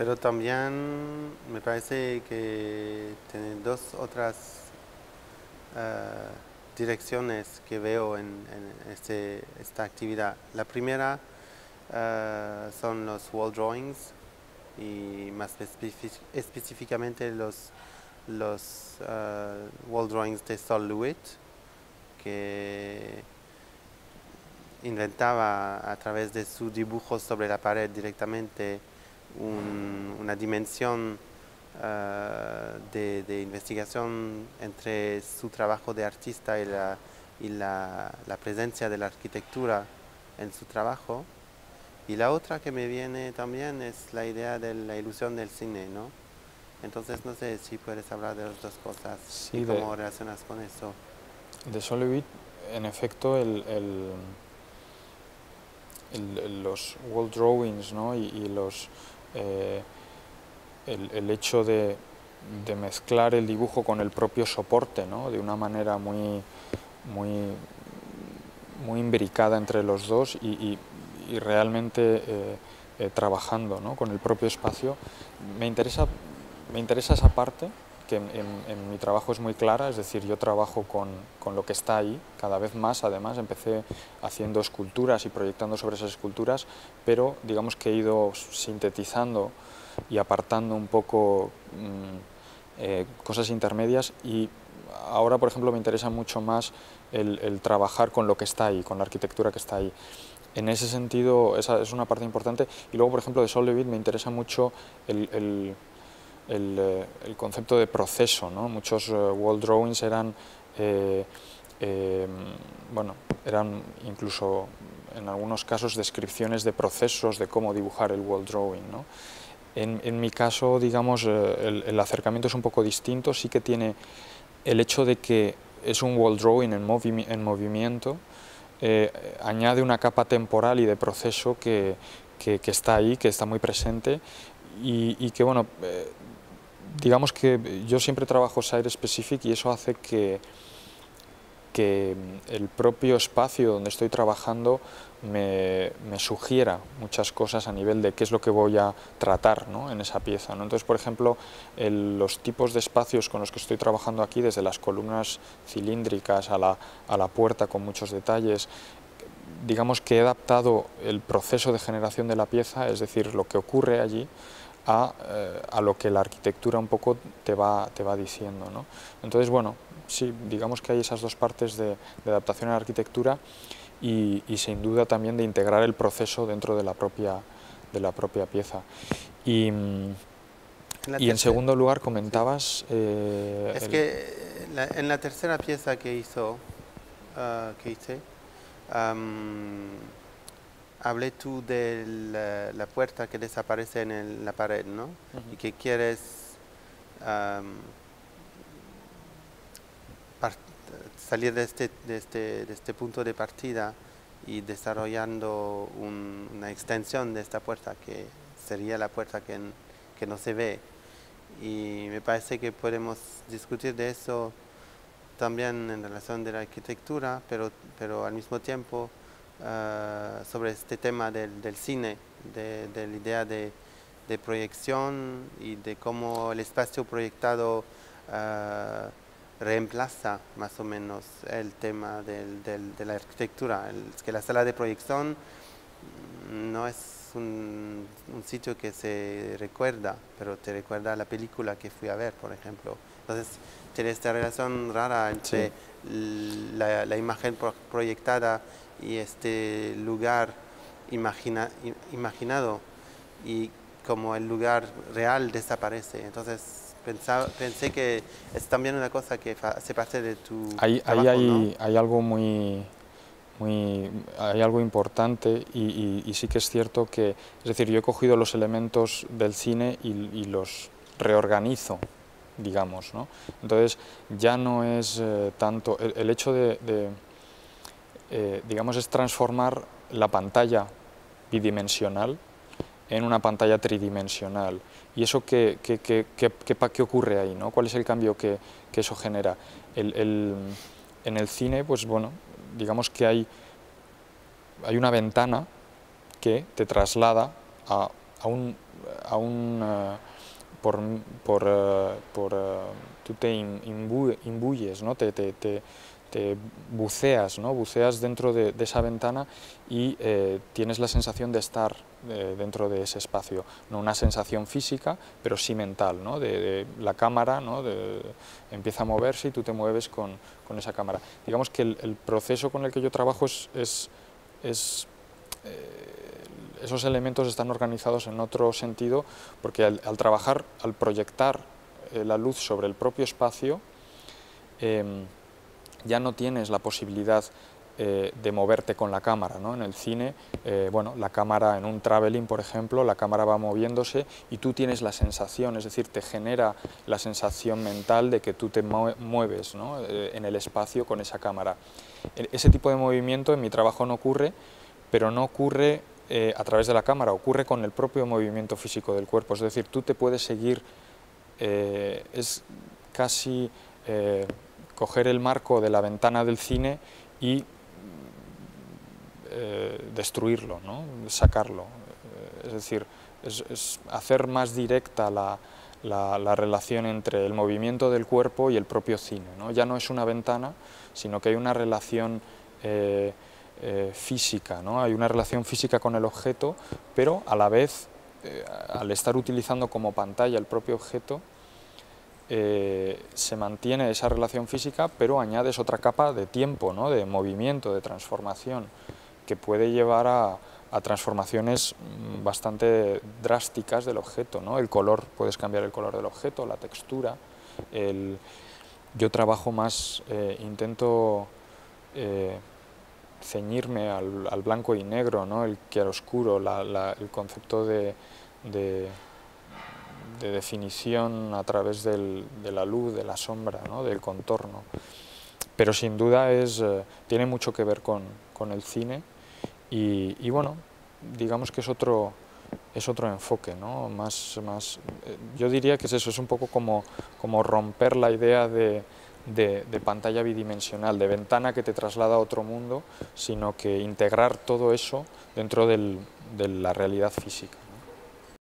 Pero también me parece que tiene dos otras eh, direcciones que veo en, en este, esta actividad. La primera eh, son los wall drawings y más específicamente los, los eh, wall drawings de Sol Lewitt que inventaba a través de su dibujo sobre la pared directamente un- una dimensión eh, de, de investigación entre su trabajo de artista y la, y la, la presencia de la arquitectura en su trabajo. Y la otra que me viene también es la idea de la ilusión del cine, ¿no? Entonces no sé si puedes hablar de las dos cosas Sí, y de- cómo relacionas con eso. De Solevit, en efecto, el- el- el- los wall drawings ¿no? y, y los, eh, el, hecho de, mezclar el dibujo con el propio soporte ¿no? de una manera muy, muy, muy imbricada entre los dos y realmente eh, eh, trabajando ¿no? con el propio espacio. Me interesa, me interesa esa parte que en, en- mi trabajo es muy clara, es decir, yo trabajo con, con lo que está ahí, cada vez más además, empecé haciendo esculturas y proyectando sobre esas esculturas, pero digamos que he ido sintetizando y apartando un poco mm, eh, cosas intermedias y ahora, por ejemplo, me interesa mucho más el, el trabajar con lo que está ahí, con la arquitectura que está ahí. En ese sentido, esa es una parte importante. Y luego, por ejemplo, de Sol me interesa mucho el, el- el, eh, el concepto de proceso. ¿no? Muchos eh, wall drawings eran, eh, bueno, eran incluso en algunos casos descripciones de procesos de cómo dibujar el wall drawing. ¿no? En, mi caso, digamos, el, acercamiento es un poco distinto, sí que tiene el hecho de que es un wall drawing en, movimi- en movimiento, añade una capa temporal y de proceso que, que- está ahí, que está muy presente y, que, bueno, digamos que yo siempre trabajo site specific y eso hace que, que el propio espacio donde estoy trabajando me, me sugiera muchas cosas a nivel de qué es lo que voy a tratar ¿no? en esa pieza. ¿no? Entonces, por ejemplo, los tipos de espacios con los que estoy trabajando aquí, desde las columnas cilíndricas a la, a la puerta con muchos detalles, digamos que he adaptado el proceso de generación de la pieza, es decir, lo que ocurre allí, a, eh, a lo que la arquitectura un poco te va, te va diciendo. ¿no? Entonces, bueno, sí, digamos que hay esas dos partes de, de adaptación a la arquitectura y, y sin duda también de integrar el proceso dentro de la propia, de la propia pieza. Y, y en segundo lugar comentabas... eh, Es el- que eh, la- en la tercera pieza que hizo, ah, que hice, hablé tú de la, la puerta que desaparece en el- la pared, ¿no? Y que quieres salir de este, de, este, de este punto de partida y desarrollando un- una extensión de esta puerta que sería la puerta que, no se ve. Y me parece que podemos discutir de eso también en relación de la arquitectura, pero, pero al mismo tiempo ah, sobre este tema del, del cine, de, de la idea de, de proyección y de cómo el espacio proyectado ah, reemplaza más o menos el tema del- del- de la arquitectura. Es que la sala de proyección no es un, un sitio que se recuerda, pero te recuerda la película que fui a ver, por ejemplo. Entonces, tiene esta relación rara entre l- la, la imagen pro- proyectada y este lugar imagina- imaginado y como el lugar real desaparece. Entonces, pensaba, pensé que es también una cosa que hace parte de tu Ahí, ahí trabajo, hay, ¿no? hay algo muy, muy, hay algo importante y, y- y sí que es cierto que, es decir, yo he cogido los elementos del cine y, y los reorganizo, digamos, ¿no? Entonces ya no es eh, tanto, el, el hecho de, de, eh, digamos, es transformar la pantalla bidimensional en una pantalla tridimensional. ¿Y eso qué, qué, qué, qué- ocurre ahí? ¿no? ¿Cuál es el cambio que, que eso genera? El- el- en el cine, pues bueno, digamos que hay, hay una ventana que te traslada a, a un, aún por, por, por tú te imbuyes, ¿no? te, te, te, te buceas, ¿no? buceas dentro de, esa ventana y eh, tienes la sensación de estar eh, dentro de ese espacio, no una sensación física, pero sí mental, ¿no? de, la cámara ¿no? empieza a moverse y tú te mueves con, con esa cámara. Digamos que el, proceso con el que yo trabajo es, es, es eh, esos elementos están organizados en otro sentido, porque al, trabajar, al proyectar la luz sobre el propio espacio, em, ya no tienes la posibilidad eh, de moverte con la cámara. ¿no? En el cine, eh, bueno, la cámara en un traveling, por ejemplo, la cámara va moviéndose y tú tienes la sensación, es decir, te genera la sensación mental de que tú te mueves ¿no? Eh, en el espacio con esa cámara. E-, ese tipo de movimiento en mi trabajo no ocurre, pero no ocurre a través de la cámara, ocurre con el propio movimiento físico del cuerpo, es decir, tú te puedes seguir, es casi coger el marco de la ventana del cine y eh, destruirlo, ¿no? sacarlo. Eh, es decir, hacer más directa la, la, relación entre el movimiento del cuerpo y el propio cine. ¿no? Ya no es una ventana, sino que hay una relación eh, física, ¿no? hay una relación física con el objeto, pero a la vez, al estar utilizando como pantalla el propio objeto, eh, se mantiene esa relación física, pero añades otra capa de tiempo, ¿no? de movimiento, de transformación, que puede llevar a, transformaciones mm, bastante drásticas del objeto. ¿no? El color, puedes cambiar el color del objeto, la textura. yo trabajo más, eh, intento eh, ceñirme al, blanco y negro, ¿no? el chiaroscuro, el concepto de definición a través de la luz, de la sombra, del contorno. Pero sin duda es, eh, tiene mucho que ver con, el cine y, bueno, digamos que es otro, es otro enfoque, ¿no? más, más, eh, yo diría que es eso, es un poco como, como romper la idea de, pantalla bidimensional, de ventana que te traslada a otro mundo, sino que integrar todo eso dentro de la realidad física.